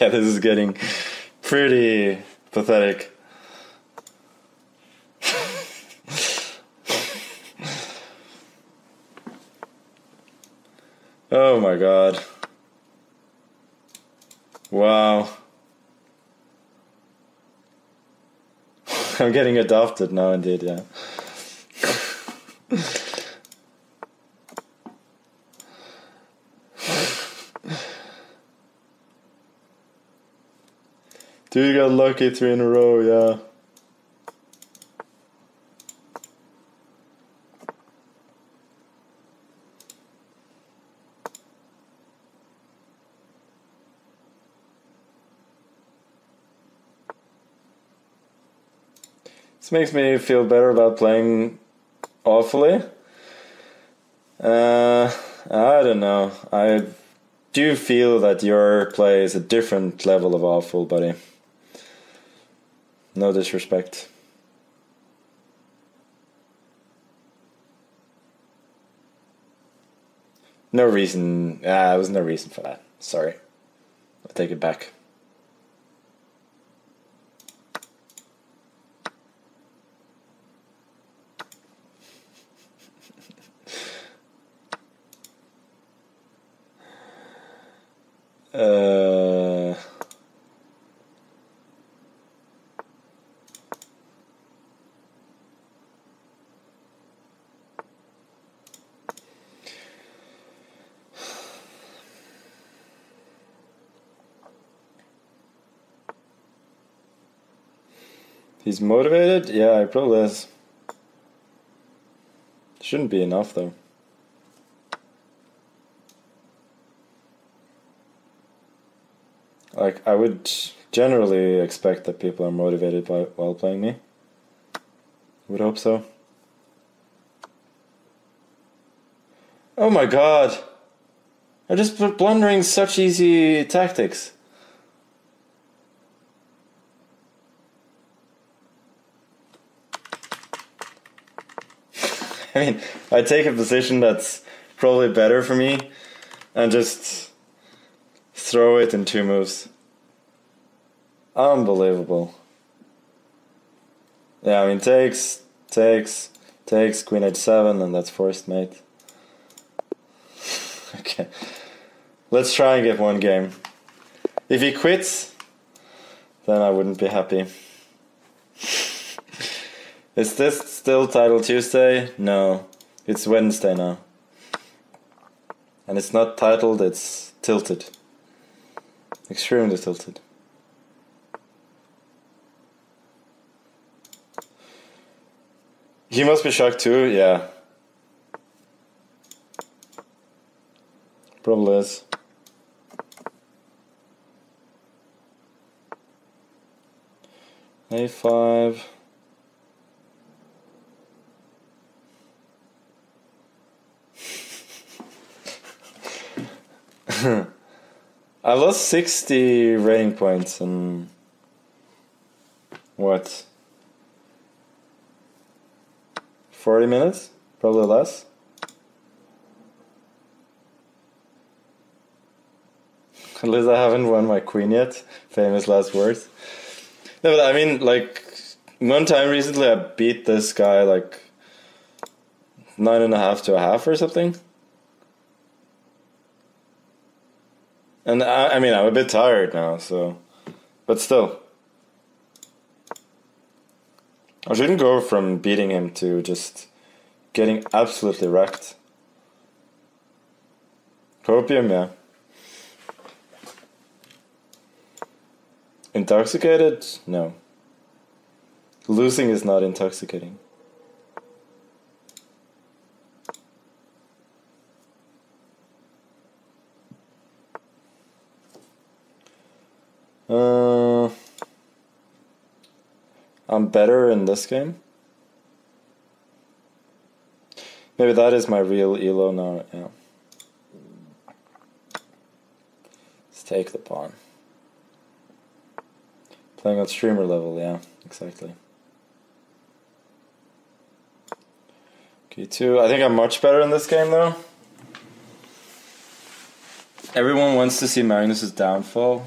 okay, this is getting pretty pathetic. oh my god. Wow. I'm getting adopted now, indeed, yeah. Dude you got lucky three in a row, yeah. This makes me feel better about playing awfully. Uh, I don't know. I do feel that your play is a different level of awful, buddy. No disrespect. No reason. Ah, there was no reason for that. Sorry. I'll take it back. Uh, he's motivated? Yeah, he probably is. Shouldn't be enough though. Like I would generally expect that people are motivated by while playing me. Would hope so. Oh my god! I'm just blundering such easy tactics. I mean, I take a position that's probably better for me and just throw it in two moves. Unbelievable. Yeah, I mean, takes, takes, takes, queen h7, and that's forced mate. okay. Let's try and get one game. If he quits, then I wouldn't be happy. Is this still Title Tuesday? No. It's Wednesday now. And it's not titled, it's tilted. Extremely tilted. He must be shocked too, yeah. Probably is. A5. I lost 60 rating points in what? 40 minutes? Probably less. At least I haven't won my queen yet. Famous last words. No, but I mean, like, one time recently I beat this guy like nine and a half to a half or something. And I, I mean, I'm a bit tired now, so. But still. I shouldn't go from beating him to just getting absolutely wrecked. Copium, yeah. Intoxicated? No. Losing is not intoxicating. I'm better in this game. Maybe that is my real elo now. Yeah. Let's take the pawn. Playing on streamer level, yeah, exactly. K2. I think I'm much better in this game though. Everyone wants to see Magnus's downfall.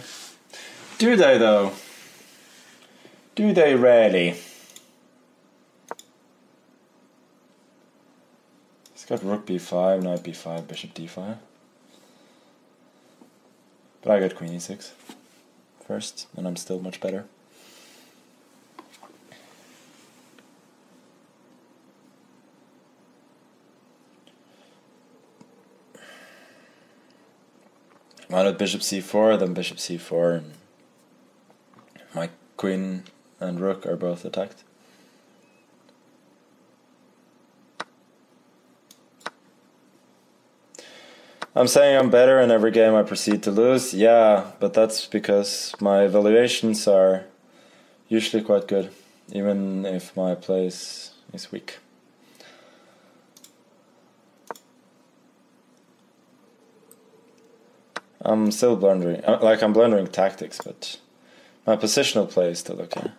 Do they though? Do they really? He's got rook b5, knight b5, bishop d5. But I got queen e6 first, and I'm still much better. Mine with bishop c4, then bishop c4, and my queen and rook are both attacked. I'm saying I'm better in every game I proceed to lose. Yeah, but that's because my evaluations are usually quite good, even if my place is weak. I'm still blundering. Uh, like, I'm blundering tactics, but my positional play is still okay.